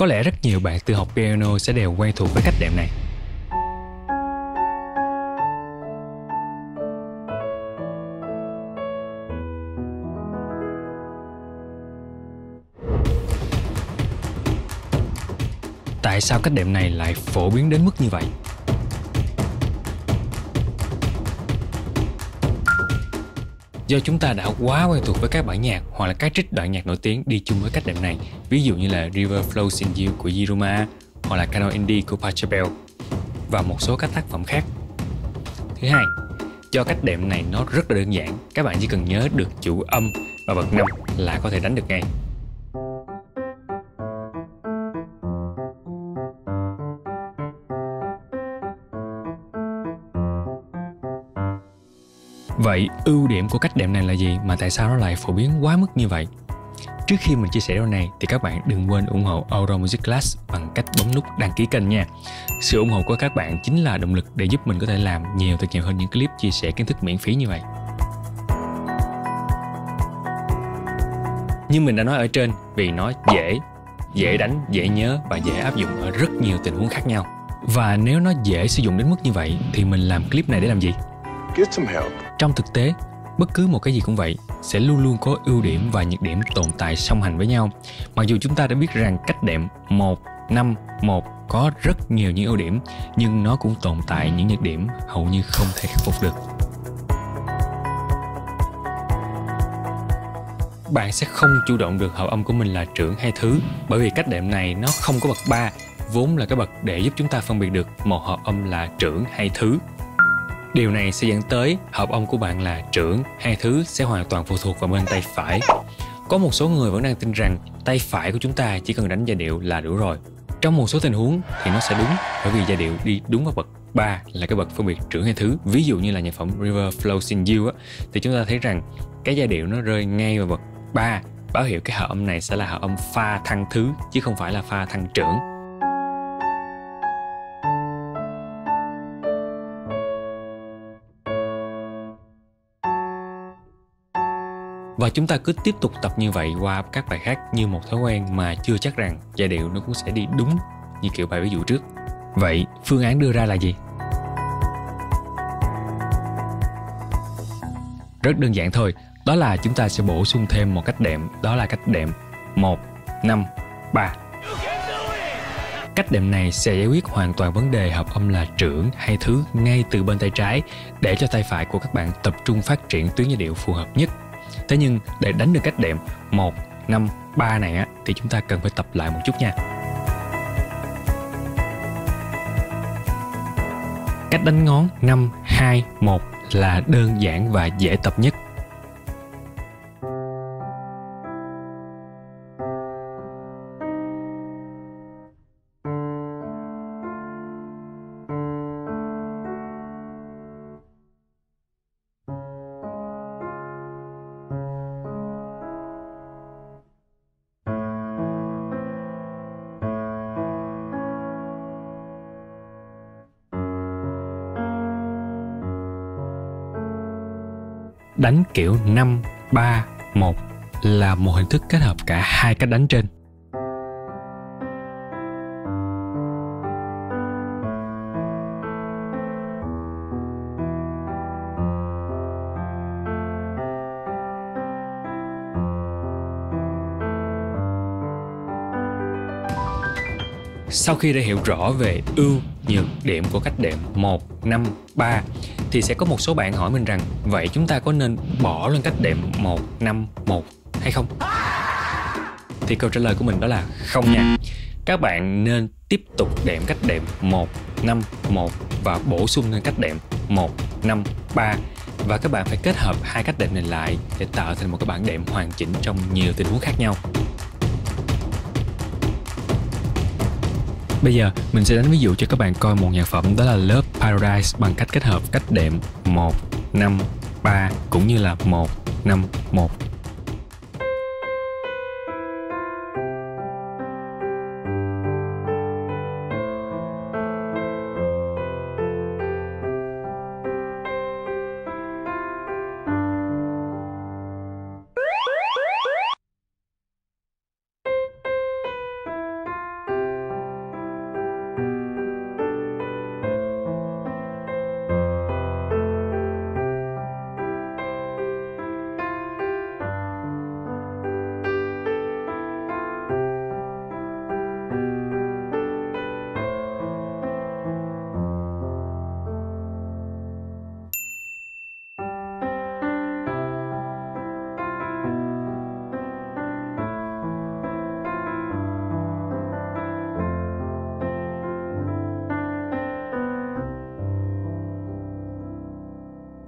Có lẽ rất nhiều bạn tự học piano sẽ đều quen thuộc với cách đệm này. Tại sao cách đệm này lại phổ biến đến mức như vậy? Do chúng ta đã quá quen thuộc với các bản nhạc hoặc là các trích đoạn nhạc nổi tiếng đi chung với cách đệm này, ví dụ như là River Flows in You của Yiruma hoặc là Cano Indie của Pachelbel và một số các tác phẩm khác. Thứ hai, do cách đệm này nó rất là đơn giản, các bạn chỉ cần nhớ được chủ âm và bậc năm là có thể đánh được ngay. Vậy ưu điểm của cách đệm này là gì mà tại sao nó lại phổ biến quá mức như vậy? Trước khi mình chia sẻ điều này thì các bạn đừng quên ủng hộ Auro Music Class bằng cách bấm nút đăng ký kênh nha. Sự ủng hộ của các bạn chính là động lực để giúp mình có thể làm nhiều thật nhiều hơn những clip chia sẻ kiến thức miễn phí như vậy. Như mình đã nói ở trên, vì nó dễ, dễ đánh, dễ nhớ và dễ áp dụng ở rất nhiều tình huống khác nhau. Và nếu nó dễ sử dụng đến mức như vậy thì mình làm clip này để làm gì? Get some help. Trong thực tế, bất cứ một cái gì cũng vậy sẽ luôn luôn có ưu điểm và nhược điểm tồn tại song hành với nhau. Mặc dù chúng ta đã biết rằng cách đệm 1, 5, 1 có rất nhiều những ưu điểm, nhưng nó cũng tồn tại những nhược điểm hầu như không thể khắc phục được. Bạn sẽ không chủ động được hợp âm của mình là trưởng hay thứ bởi vì cách đệm này nó không có bậc 3 vốn là cái bậc để giúp chúng ta phân biệt được một hợp âm là trưởng hay thứ Điều này sẽ dẫn tới hợp âm của bạn là trưởng, hai thứ sẽ hoàn toàn phụ thuộc vào bên tay phải. Có một số người vẫn đang tin rằng tay phải của chúng ta chỉ cần đánh giai điệu là đủ rồi. Trong một số tình huống thì nó sẽ đúng bởi vì giai điệu đi đúng vào bậc 3 là cái bậc phân biệt trưởng hai thứ. Ví dụ như là nhạc phẩm River Flows in You á, thì chúng ta thấy rằng cái giai điệu nó rơi ngay vào bậc 3 báo hiệu cái hợp âm này sẽ là hợp âm pha thăng thứ chứ không phải là pha thăng trưởng và chúng ta cứ tiếp tục tập như vậy qua các bài khác như một thói quen mà chưa chắc rằng giai điệu nó cũng sẽ đi đúng như kiểu bài ví dụ trước. Vậy phương án đưa ra là gì? Rất đơn giản thôi đó là chúng ta sẽ bổ sung thêm một cách đệm đó là cách đệm 1, 5, 3 Cách đệm này sẽ giải quyết hoàn toàn vấn đề hợp âm là trưởng hay thứ ngay từ bên tay trái để cho tay phải của các bạn tập trung phát triển tuyến giai điệu phù hợp nhất. Thế nhưng để đánh được cách đệm 1, 5, 3 này á thì chúng ta cần phải tập lại một chút nha. Cách đánh ngón 5, 2, 1 là đơn giản và dễ tập nhất đánh kiểu 5, 3, 1 là một hình thức kết hợp cả hai cách đánh trên. Sau khi đã hiểu rõ về ưu, nhược điểm của cách đệm 1, 5, 3 thì sẽ có một số bạn hỏi mình rằng vậy chúng ta có nên bỏ luôn cách đệm 1, 5, 1 hay không? Thì câu trả lời của mình đó là không nha. Các bạn nên tiếp tục đệm cách đệm 1, 5, 1 và bổ sung lên cách đệm 1, 5, 3 và các bạn phải kết hợp hai cách đệm này lại để tạo thành một cái bản đệm hoàn chỉnh trong nhiều tình huống khác nhau. Bây giờ mình sẽ đánh ví dụ cho các bạn coi một nhạc phẩm đó là lớp Paradise bằng cách kết hợp cách đệm 1, 5, 3 cũng như là 1, 5, 1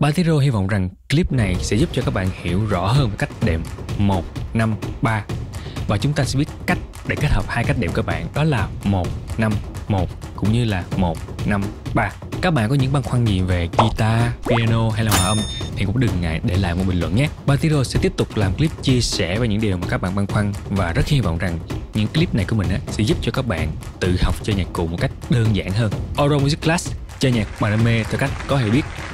Batiro hy vọng rằng clip này sẽ giúp cho các bạn hiểu rõ hơn cách đệm 1, 5, 3 và chúng ta sẽ biết cách để kết hợp hai cách đệm các bạn đó là 1, 5, 1 cũng như là 1, 5, 3 các bạn có những băn khoăn gì về guitar, piano hay là hòa âm thì cũng đừng ngại để lại một bình luận nhé. Batiro sẽ tiếp tục làm clip chia sẻ về những điều mà các bạn băn khoăn và rất hy vọng rằng những clip này của mình sẽ giúp cho các bạn tự học chơi nhạc cụ một cách đơn giản hơn. Oro Music Class chơi nhạc mà đam mê theo cách có hiểu biết.